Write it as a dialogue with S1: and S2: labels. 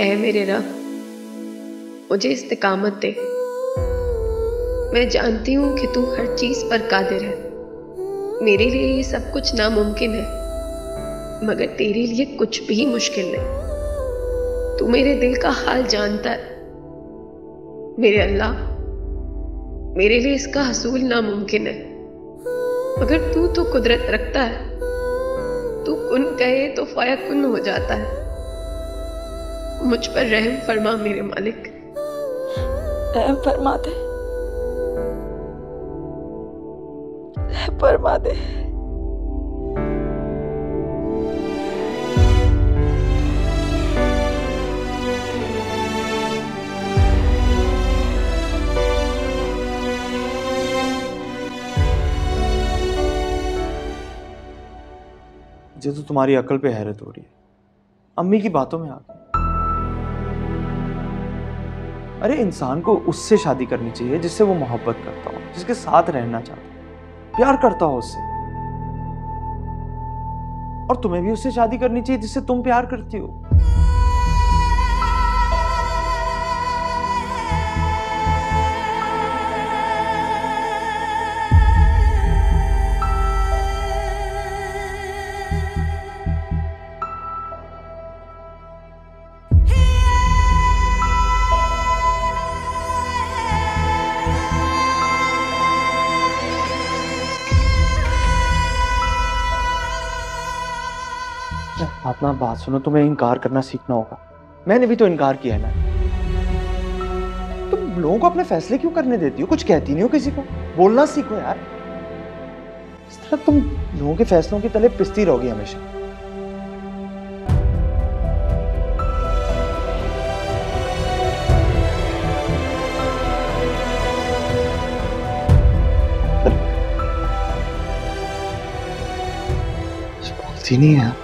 S1: ऐ मेरे रब, मुझे इस्तिकामत दे। मैं जानती हूँ कि तू हर चीज़ पर कादिर है। मेरे लिए ये सब कुछ नामुमकिन है, मगर तेरे लिए कुछ भी मुश्किल नहीं। तू मेरे दिल का हाल जानता है। मेरे अल्लाह, मेरे लिए इसका हसूल नामुमकिन है। मगर तू तो कुदरत रखता है। तू कुन कहे तो कुन हो जाता है। मुझ पर रहम फरमा मेरे मालिक।
S2: रहम फरमा दे। रहम फरमा दे।
S3: मुझे तो तुम्हारी अकल पे हैरत हो रही है अम्मी की बातों में आ गई अरे, इंसान को उससे शादी करनी चाहिए जिससे वो मोहब्बत करता हो, जिसके साथ रहना चाहता हो, प्यार करता हो उससे। और तुम्हें भी उससे शादी करनी चाहिए जिससे तुम प्यार करती हो। अपना बात सुनो, तुम्हें इनकार करना सीखना होगा। मैंने भी तो इनकार किया है ना। तुम लोगों को अपने फैसले क्यों करने देती हो? कुछ कहती नहीं हो किसी को? बोलना सीखो यार। इस तरह तुम लोगों के फैसलों की तले पिसती रहोगी हमेशा। नहीं है।